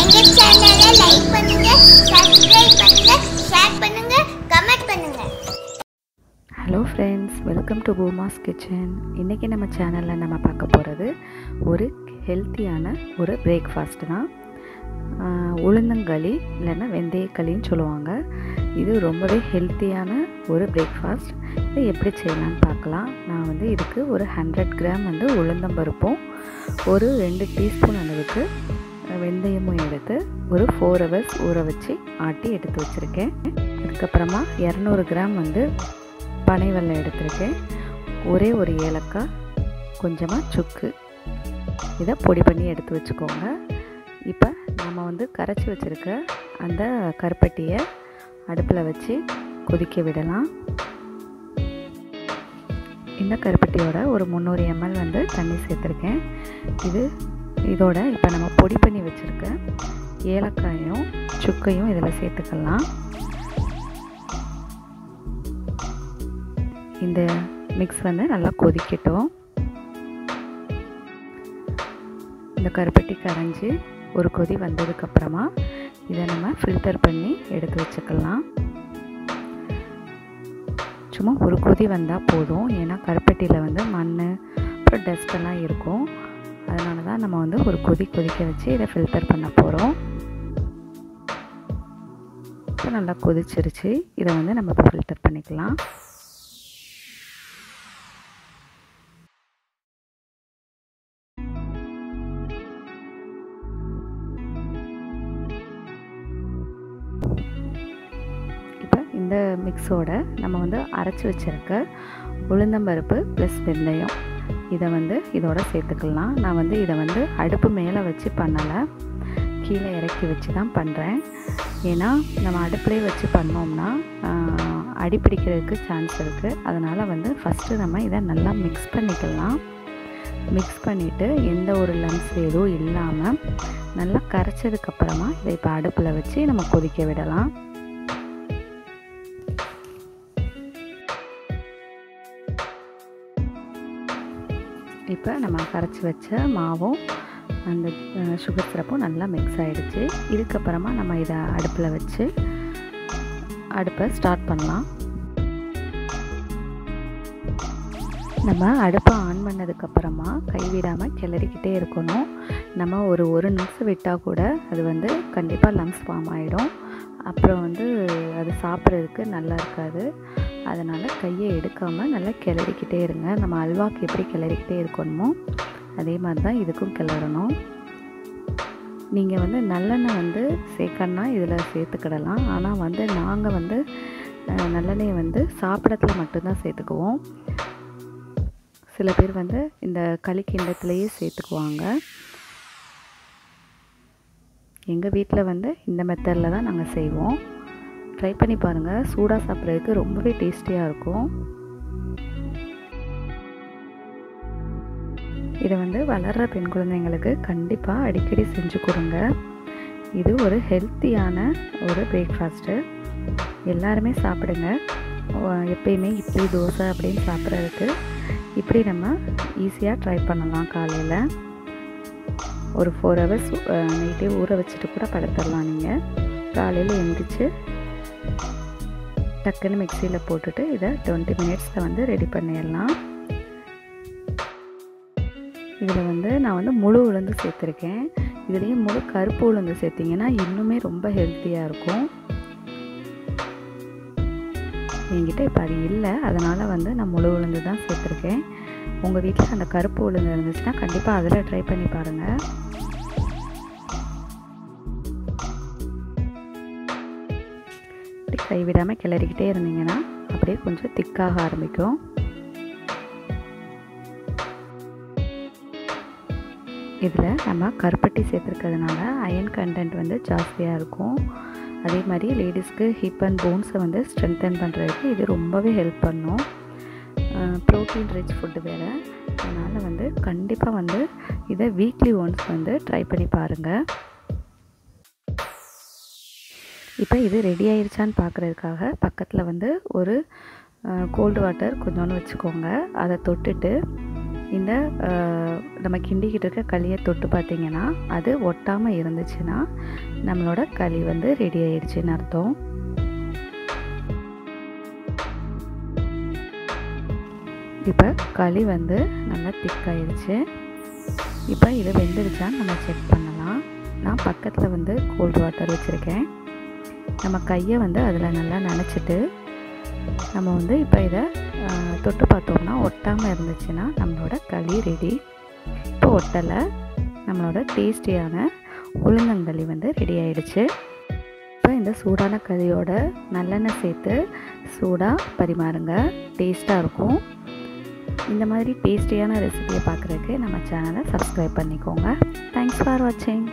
எங்க சேனலை லைக் பண்ணுங்க சப்ஸ்கிரைப் பண்ணுங்க ஷேர் பண்ணுங்க கமெண்ட் பண்ணுங்க. Hello friends welcome to Pooma's kitchen இன்றைக்கி நம்ம சேனலில் நம்ம பார்க்க போகிறது ஒரு ஹெல்த்தியான ஒரு பிரேக்ஃபாஸ்ட் தான். உளுந்தங்களி இல்லைன்னா வெந்தயக்களின்னு சொல்லுவாங்க. இது ரொம்பவே ஹெல்த்தியான ஒரு பிரேக்ஃபாஸ்ட் இதை எப்படி செய்யலாம்னு பார்க்கலாம். நான் வந்து இதுக்கு ஒரு ஹண்ட்ரட் கிராம் வந்து உளுந்தம்பருப்பும் ஒரு ரெண்டு டீஸ்பூன் அளவுக்கு வெந்தயமும் எடுத்து ஒரு ஃபோர் ஹவர்ஸ் ஊற வச்சு ஆட்டி எடுத்து வச்சுருக்கேன். அதுக்கப்புறமா இரநூறு கிராம் வந்து பனை வெள்ளை எடுத்திருக்கேன். ஒரே ஒரு ஏலக்காய் கொஞ்சமாக சுக்கு. இதை பொடி பண்ணி எடுத்து வச்சுக்கோங்க. இப்போ நம்ம வந்து கரைச்சி வச்சுருக்க அந்த கருப்பட்டியை அடுப்பில் வச்சு கொதிக்க விடலாம். இந்த கருப்பட்டியோட ஒரு முந்நூறு எம்எல் வந்து தண்ணி சேர்த்துருக்கேன். இது இதோட இப்போ நம்ம பொடி பண்ணி வச்சுருக்க ஏலக்காயும் சுக்கையும் இதில் சேர்த்துக்கலாம். இந்த மிக்ஸ் வந்து நல்லா கொதிக்கட்டும். இந்த கருப்பட்டி கரைஞ்சி ஒரு கொதி வந்ததுக்கப்புறமா இதை நம்ம ஃபில்டர் பண்ணி எடுத்து வச்சுக்கலாம். சும்மா ஒரு கொதி வந்தால் போதும். ஏன்னா கருப்பட்டியில் வந்து மண் அப்புறம் டஸ்டெல்லாம் இருக்கும். அதனால தான் நம்ம வந்து ஒரு கொதி கொதிக்க வச்சு இதை ஃபில்டர் பண்ண போகிறோம் இப்போ நல்லா கொதிச்சிருச்சு. இதை வந்து நம்ம இப்போ ஃபில்டர் பண்ணிக்கலாம். இந்த மிக்ஸோட நம்ம வந்து அரைச்சி வச்சுருக்க உளுந்தம்பருப்பு ப்ளஸ் வெந்தயம். இதை வந்து இதோட சேர்த்துக்கலாம். நான் வந்து இதை வந்து அடுப்பு மேலே வச்சு பண்ணலை. கீழே இறக்கி வச்சு தான் பண்ணுறேன் ஏன்னா நம்ம அடுப்புலேயே வச்சு பண்ணோம்னா அடி பிடிக்கிறதுக்கு சான்ஸ் இருக்குது அதனால் வந்து ஃபஸ்ட்டு நம்ம இதை நல்லா மிக்ஸ் பண்ணிக்கலாம். மிக்ஸ் பண்ணிவிட்டு எந்த ஒரு லம்ஸ் எதுவும் இல்லாமல் நல்லா கரைச்சதுக்கப்புறமா இதை இப்போ அடுப்பில் வச்சு நம்ம கொதிக்க விடலாம். இப்போ நம்ம கரைச்சி வச்ச மாவும் அந்த சுகர் சிரப்பும் நல்லா மிக்ஸ் ஆகிடுச்சு இதுக்கப்புறமா நம்ம இதை அடுப்பில் வச்சு அடுப்பை ஸ்டார்ட் பண்ணலாம். நம்ம அடுப்பை ஆன் பண்ணதுக்கப்புறமா கைவிடாமல் கிளறிக்கிட்டே இருக்கணும். நம்ம ஒரு ஒரு நிமிஷம் விட்டால் கூட அது வந்து கண்டிப்பாக லம்ஸ் ஃபார்ம் ஆகிடும் அப்புறம் வந்து அது சாப்பிட்றதுக்கு நல்லா இருக்காது. அதனால் கையை எடுக்காமல் நல்லா கிளறிக்கிட்டே இருங்க. நம்ம அல்வாக்கு எப்படி கிளறிக்கிட்டே இருக்கணுமோ அதே மாதிரி தான் இதுக்கும் கிளறணும். நீங்கள் வந்து நல்லெண்ணெய் வந்து சேர்க்கணுன்னா இதில் சேர்த்துக்கிடலாம். ஆனால் வந்து நாங்கள் வந்து நல்லெண்ணெயை வந்து சாப்பிடத்தில் மட்டும்தான் சேர்த்துக்குவோம். சில பேர் வந்து இந்த களி கிண்டத்துலேயே சேர்த்துக்குவாங்க. எங்கள் வீட்டில் வந்து இந்த மெத்தடில் தான் நாங்கள் செய்வோம். ட்ரை பண்ணி பாருங்கள் சூடாக சாப்பிட்றதுக்கு ரொம்பவே டேஸ்டியாக இருக்கும். இதை வந்து வளர்கிற பெண் குழந்தைங்களுக்கு கண்டிப்பாக அடிக்கடி செஞ்சு கொடுங்க. இது ஒரு ஹெல்த்தியான ஒரு பிரேக்ஃபாஸ்ட்டு எல்லாருமே சாப்பிடுங்க. எப்பயுமே இட்லி தோசை அப்படின்னு சாப்பிட்றதுக்கு இப்படி நம்ம ஈஸியாக ட்ரை பண்ணலாம் காலையில். ஒரு ஃபோர் ஹவர்ஸ் நைட்டே ஊற வச்சுட்டு கூட படுத்துடலாம் நீங்கள் காலையில் எழுந்திரிச்சு டக்குன்னு மிக்சியில் போட்டுட்டு இதை டுவெண்ட்டி மினிட்ஸில் வந்து ரெடி பண்ணிடலாம். இதில் வந்து நான் வந்து முழு உளுந்து சேர்த்துருக்கேன். இதுலேயும் முழு கருப்பு உளுந்து சேர்த்திங்கன்னா இன்னுமே ரொம்ப ஹெல்த்தியாக இருக்கும். என்கிட்ட இப்போ அது இல்லை. அதனால் வந்து நான் முழு உளுந்து தான் சேர்த்துருக்கேன். உங்கள் வீட்டில் அந்த கருப்பு உளுந்து இருந்துச்சுன்னா கண்டிப்பாக அதில் ட்ரை பண்ணி பாருங்கள் கைவிடாமல் கிளறிக்கிட்டே இருந்தீங்கன்னா அப்படியே கொஞ்சம் திக்காக ஆரம்பிக்கும். இதில் நம்ம கருப்பட்டி சேர்த்துருக்கிறதுனால அயன் கண்டென்ட் வந்து ஜாஸ்தியாக இருக்கும். அதே மாதிரி லேடிஸ்க்கு ஹிப் அண்ட் போன்ஸை வந்து ஸ்ட்ரென்தன் பண்ணுறதுக்கு இது ரொம்பவே ஹெல்ப் பண்ணும். ப்ரோட்டீன் ரிச் ஃபுட்டு வேறு. அதனால் வந்து கண்டிப்பாக வந்து இதை வீக்லி ஒன்ஸ் வந்து ட்ரை பண்ணி பாருங்கள் இப்போ இது ரெடி ஆயிடுச்சான்னு பார்க்குறதுக்காக பக்கத்தில் வந்து ஒரு கோல்டு வாட்டர் கொஞ்சோன்னு வச்சுக்கோங்க. அதை தொட்டுட்டு இந்த நம்ம கிண்டிக்கிட்டு இருக்க களியை தொட்டு பார்த்தீங்கன்னா அது ஒட்டாமல் இருந்துச்சுன்னா நம்மளோட களி வந்து ரெடி ஆயிடுச்சுன்னு அர்த்தம். இப்போ களி வந்து நல்லா திக்காயிடுச்சு இப்போ இது வெந்துருச்சான்னு நம்ம செக் பண்ணலாம். நான் பக்கத்தில் வந்து கோல்டு வாட்டர் வச்சுருக்கேன். நம்ம கையை வந்து அதில் நல்லா நனைச்சிட்டு நம்ம வந்து இப்போ இதை தொட்டு பார்த்தோம்னா ஒட்டாமல் இருந்துச்சுன்னா நம்மளோட களி ரெடி இப்போ ஒட்டலை நம்மளோட டேஸ்டியான உளுந்தங்களி வந்து ரெடி ஆயிடுச்சு. இப்போ இந்த சூடான களியோட நல்லெண்ணெய் சேர்த்து சூடாக பரிமாறுங்க. டேஸ்ட்டாக இருக்கும். இந்த மாதிரி டேஸ்டியான ரெசிபியை பார்க்குறதுக்கு நம்ம சேனலை சப்ஸ்கிரைப் பண்ணிக்கோங்க. தேங்க்ஸ் ஃபார் வாட்சிங்